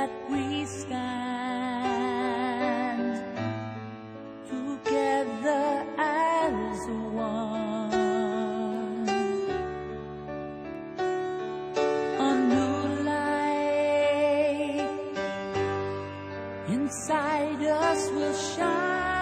that we stand together as one. A new light inside us will shine